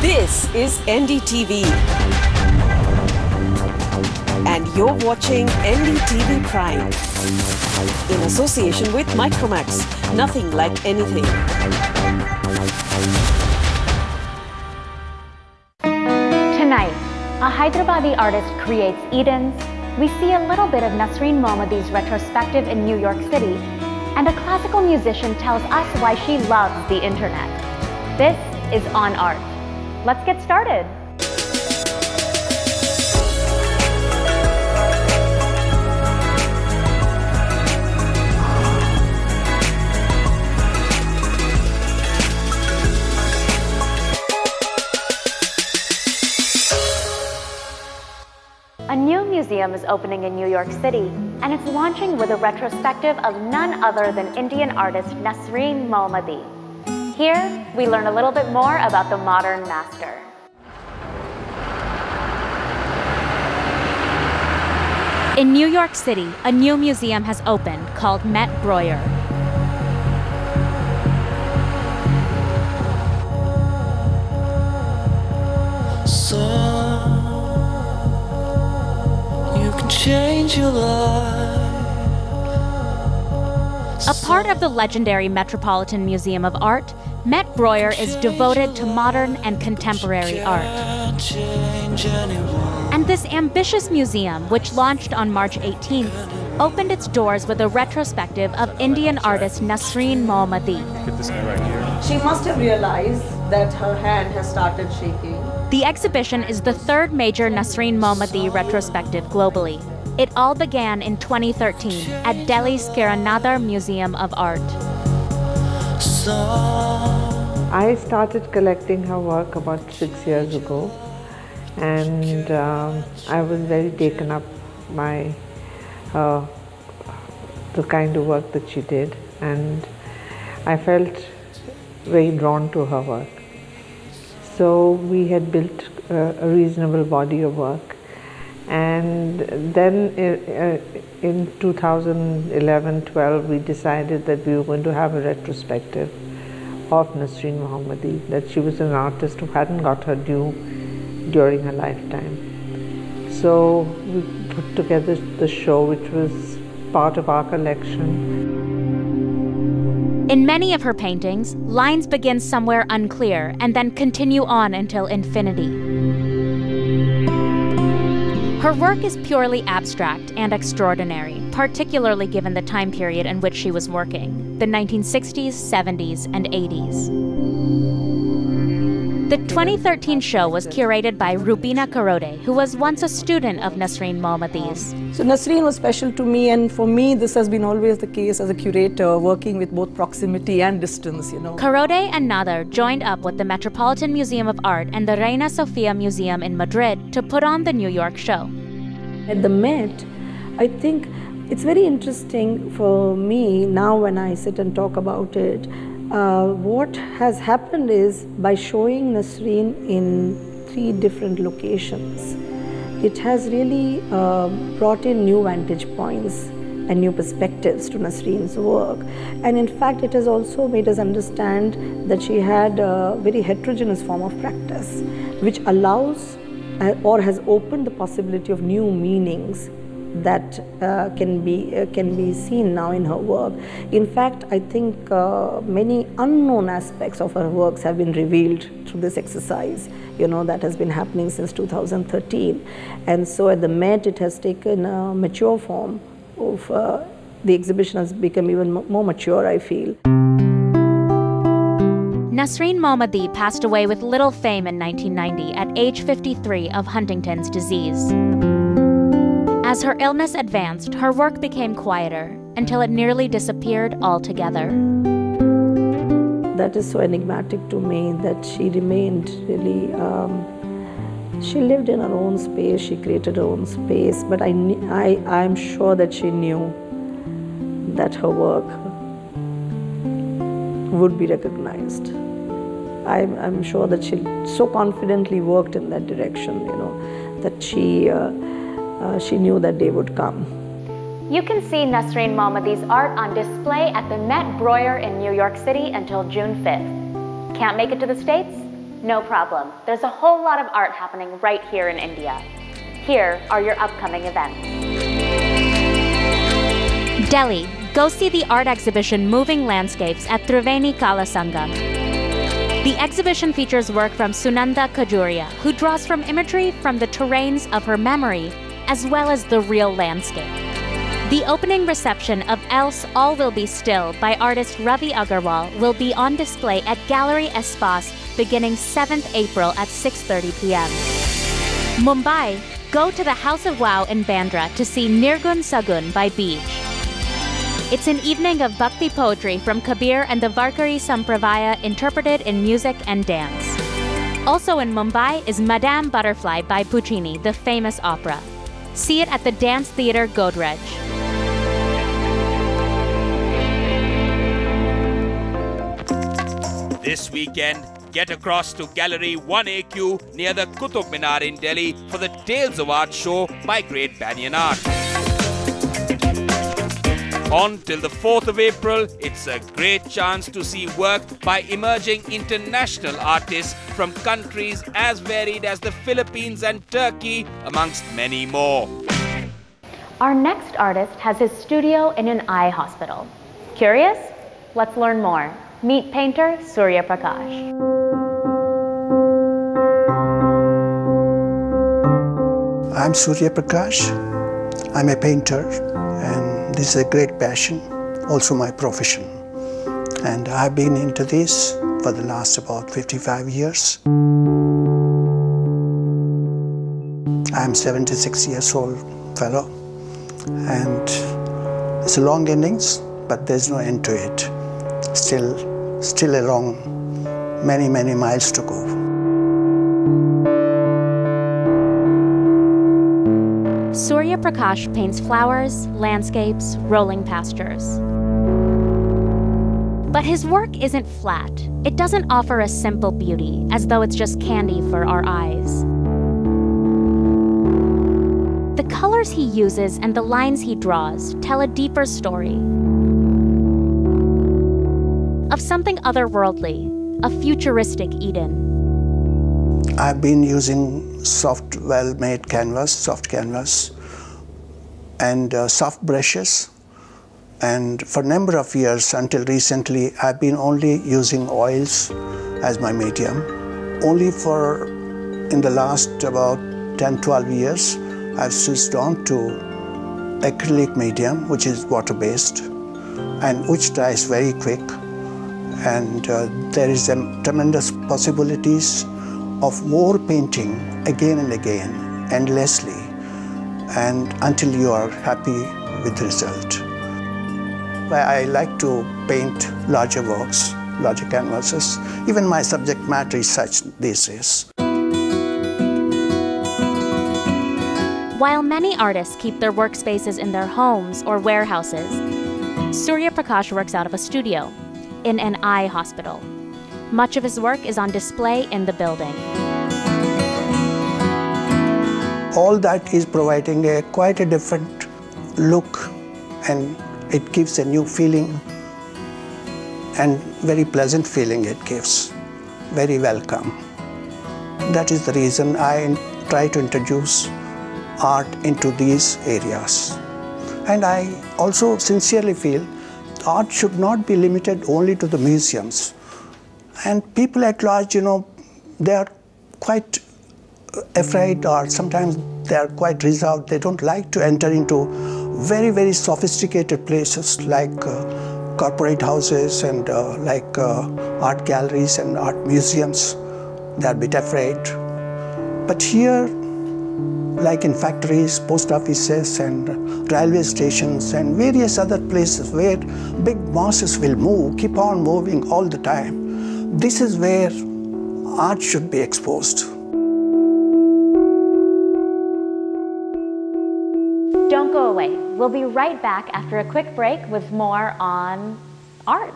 This is NDTV. And you're watching NDTV Prime. In association with Micromax. Nothing like anything. Tonight, a Hyderabadi artist creates Edens. We see a little bit of Nasreen Mohamedi's retrospective in New York City, and a classical musician tells us why she loves the internet. This is On Art. Let's get started. A new museum is opening in New York City, and it's launching with a retrospective of none other than Indian artist Nasreen Mohamedi. Here, we learn a little bit more about the modern master. In New York City, a new museum has opened called Met Breuer. you can change your life. A part of the legendary Metropolitan Museum of Art, Met Breuer is devoted to modern and contemporary art. Can't change anyone. And this ambitious museum, which launched on March 18th, opened its doors with a retrospective of Indian artist Nasreen Mohamedi. She must have realized that her hand has started shaking. The exhibition is the third major Nasreen Mohamedi retrospective globally. It all began in 2013 at Delhi's Kiran Nadar Museum of Art. I started collecting her work about six years ago, and um, I was very taken up by uh, the kind of work that she did, and I felt very drawn to her work. So we had built a reasonable body of work, and then uh, in 2011-12 we decided that we were going to have a retrospective of Nasreen Mohamedi, that she was an artist who hadn't got her due during her lifetime. So we put together the show, which was part of our collection. In many of her paintings, lines begin somewhere unclear and then continue on until infinity. Her work is purely abstract and extraordinary, particularly given the time period in which she was working the 1960s, 70s, and 80s. The 2013 show was curated by Roobina Karode, who was once a student of Nasreen Mohamedi's. So Nasreen was special to me, and for me, this has been always the case as a curator, working with both proximity and distance. You know. Karode and Nadar joined up with the Metropolitan Museum of Art and the Reina Sofia Museum in Madrid to put on the New York show. At the Met, I think it's very interesting for me now when I sit and talk about it. Uh, what has happened is by showing Nasreen in three different locations, it has really uh, brought in new vantage points and new perspectives to Nasreen's work. And in fact, it has also made us understand that she had a very heterogeneous form of practice, which allows uh, or has opened the possibility of new meanings that uh, can be uh, can be seen now in her work. In fact, I think uh, many unknown aspects of her works have been revealed through this exercise. You know that has been happening since 2013, and so at the Met it has taken a mature form. Of uh, the exhibition has become even mo- more mature. I feel. Nasreen Mohamedi passed away with little fame in 1990 at age 53 of Huntington's disease. As her illness advanced, her work became quieter until it nearly disappeared altogether. that is so enigmatic to me that she remained really um, she lived in her own space she created her own space but I, I i'm sure that she knew that her work would be recognized I'm, I'm sure that she so confidently worked in that direction you know that she uh, uh, she knew that day would come You can see Nasreen Mohamedi's art on display at the Met Breuer in New York City until June 5th. Can't make it to the States? No problem. There's a whole lot of art happening right here in India. Here are your upcoming events. Delhi, go see the art exhibition Moving Landscapes at Triveni Kala Sangam. The exhibition features work from Sunanda Khajuria, who draws from imagery from the terrains of her memory, as well as the real landscape. The opening reception of Else All Will Be Still by artist Ravi Agarwal will be on display at Gallery Espace beginning 7th April at 6.30 p.m. Mumbai, go to the House of Wow in Bandra to see Nirgun Sagun by Beej. It's an evening of bhakti poetry from Kabir and the Varkari Sampradaya interpreted in music and dance. Also in Mumbai is Madame Butterfly by Puccini, the famous opera. See it at the Dance Theatre Godrej. This weekend, get across to Gallery 1AQ near the Qutub Minar in Delhi for the Tales of Art show by Great Banyan Art. On till the 4th of April, it's a great chance to see work by emerging international artists from countries as varied as the Philippines and Turkey, amongst many more. Our next artist has his studio in an eye hospital. Curious? Let's learn more. Meet painter Surya Prakash. I'm Surya Prakash. I'm a painter, and this is a great passion, also my profession. And I've been into this for the last about 55 years. I'm 76 years old fellow, and it's a long innings, but there's no end to it. Still, still a long, many, many miles to go. Surya Prakash paints flowers, landscapes, rolling pastures. But his work isn't flat. It doesn't offer a simple beauty, as though it's just candy for our eyes. The colors he uses and the lines he draws tell a deeper story of something otherworldly, a futuristic Eden. I've been using soft, well-made canvas, soft canvas, and uh, soft brushes. And for a number of years, until recently, I've been only using oils as my medium. Only for, in the last about 10, 12 years, I've switched on to acrylic medium, which is water-based, and which dries very quick. And uh, there is a tremendous possibilities of more painting again and again, endlessly, and until you are happy with the result. I like to paint larger works, larger canvases. Even my subject matter is such these days. While many artists keep their workspaces in their homes or warehouses, Surya Prakash works out of a studio in an eye hospital. Much of his work is on display in the building. All that is providing a quite a different look and it gives a new feeling and very pleasant feeling it gives. Very welcome. That is the reason I try to introduce art into these areas. And I also sincerely feel art should not be limited only to the museums. And people at large, you know, they are quite afraid or sometimes they are quite reserved. They don't like to enter into very, very sophisticated places like uh, corporate houses and uh, like uh, art galleries and art museums. They're a bit afraid. But here, like in factories, post offices, and railway stations, and various other places where big masses will move, keep on moving all the time. This is where art should be exposed. Don't go away. We'll be right back after a quick break with more on art.